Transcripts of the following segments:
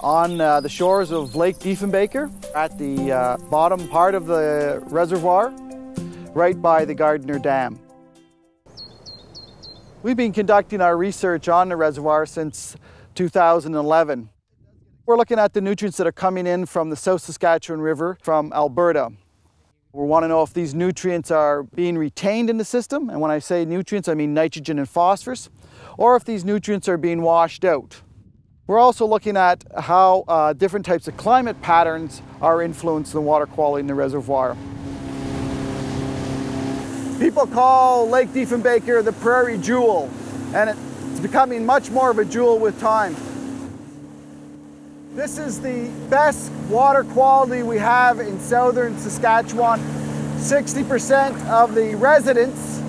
On uh, the shores of Lake Diefenbaker at the uh, bottom part of the reservoir, right by the Gardiner Dam. We've been conducting our research on the reservoir since 2011. We're looking at the nutrients that are coming in from the South Saskatchewan River from Alberta. We want to know if these nutrients are being retained in the system, and when I say nutrients, I mean nitrogen and phosphorus, or if these nutrients are being washed out. We're also looking at how uh, different types of climate patterns are influencing the water quality in the reservoir. People call Lake Diefenbaker the prairie jewel, and it's becoming much more of a jewel with time. This is the best water quality we have in southern Saskatchewan. 60% of the residents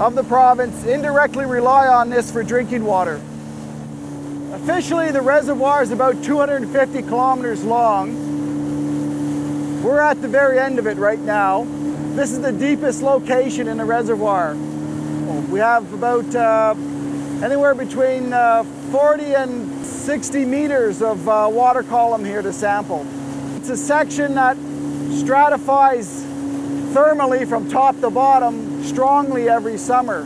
of the province indirectly rely on this for drinking water. Officially, the reservoir is about 250 kilometers long. We're at the very end of it right now. This is the deepest location in the reservoir. We have about uh, anywhere between uh, 40 and 60 meters of uh, water column here to sample. It's a section that stratifies thermally from top to bottom strongly every summer,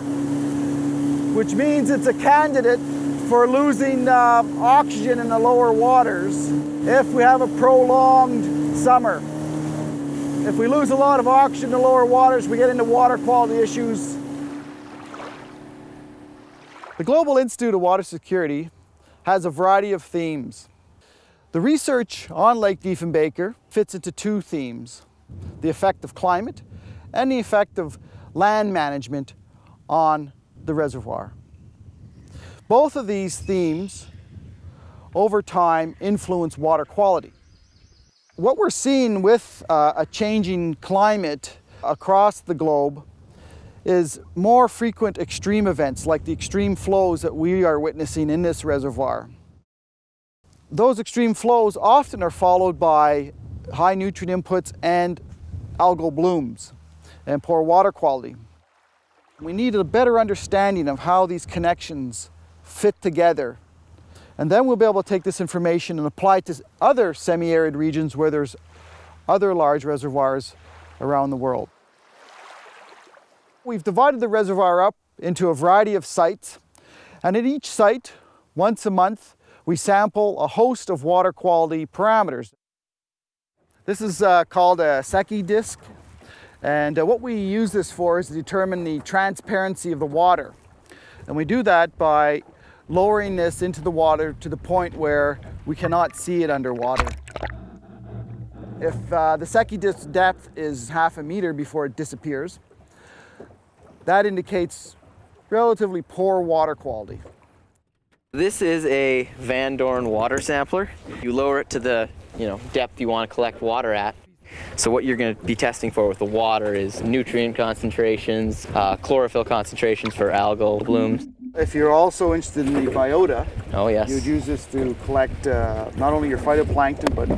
which means it's a candidate for losing uh, oxygen in the lower waters if we have a prolonged summer. If we lose a lot of oxygen in the lower waters, we get into water quality issues. The Global Institute of Water Security has a variety of themes. The research on Lake Diefenbaker fits into two themes, the effect of climate and the effect of land management on the reservoir. Both of these themes over time influence water quality. What we're seeing with uh, a changing climate across the globe is more frequent extreme events like the extreme flows that we are witnessing in this reservoir. Those extreme flows often are followed by high nutrient inputs and algal blooms and poor water quality. We need a better understanding of how these connections fit together. And then we'll be able to take this information and apply it to other semi-arid regions where there's other large reservoirs around the world. We've divided the reservoir up into a variety of sites, and at each site, once a month, we sample a host of water quality parameters. This is uh, called a Secchi disc, and uh, what we use this for is to determine the transparency of the water. And we do that by lowering this into the water to the point where we cannot see it underwater. If uh, the Secchi depth is half a meter before it disappears, that indicates relatively poor water quality. This is a Van Dorn water sampler. You lower it to the you know depth you want to collect water at. So what you're going to be testing for with the water is nutrient concentrations, uh, chlorophyll concentrations for algal blooms. If you're also interested in the biota, oh yes, you'd use this to collect uh, not only your phytoplankton, but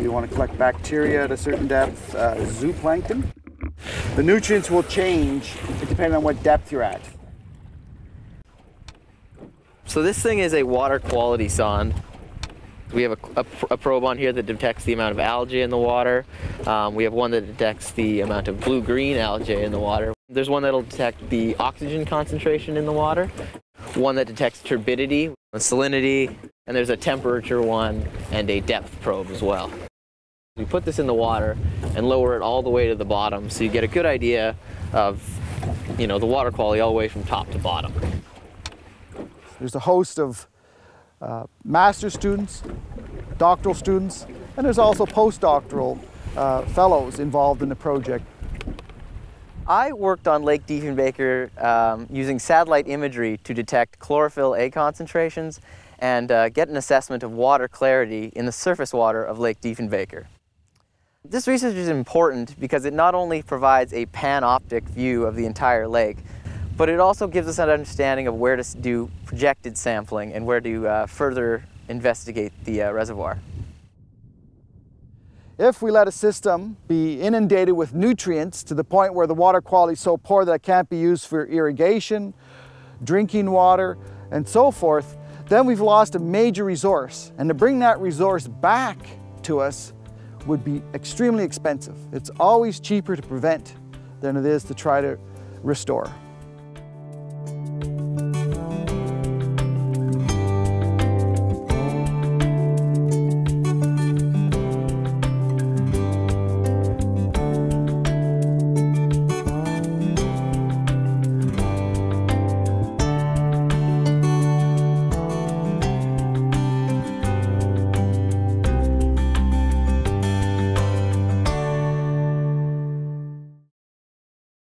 you want to collect bacteria at a certain depth, uh, zooplankton. The nutrients will change depending on what depth you're at. So this thing is a water quality sonde. We have a, a, a, probe on here that detects the amount of algae in the water. Um, we have one that detects the amount of blue-green algae in the water. There's one that'll detect the oxygen concentration in the water, one that detects turbidity, and salinity, and there's a temperature one and a depth probe as well. We put this in the water and lower it all the way to the bottom so you get a good idea of you know, the water quality all the way from top to bottom. There's a host of uh, master students, doctoral students, and there's also postdoctoral uh, fellows involved in the project. I worked on Lake Diefenbaker um, using satellite imagery to detect chlorophyll A concentrations and uh, get an assessment of water clarity in the surface water of Lake Diefenbaker. This research is important because it not only provides a panoptic view of the entire lake, but it also gives us an understanding of where to do projected sampling and where to uh, further investigate the uh, reservoir. If we let a system be inundated with nutrients to the point where the water quality is so poor that it can't be used for irrigation, drinking water, and so forth, then we've lost a major resource. And to bring that resource back to us would be extremely expensive. It's always cheaper to prevent than it is to try to restore.